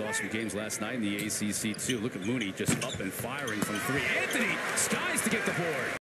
Awesome some games last night in the ACC too. Look at Mooney just up and firing from three. Anthony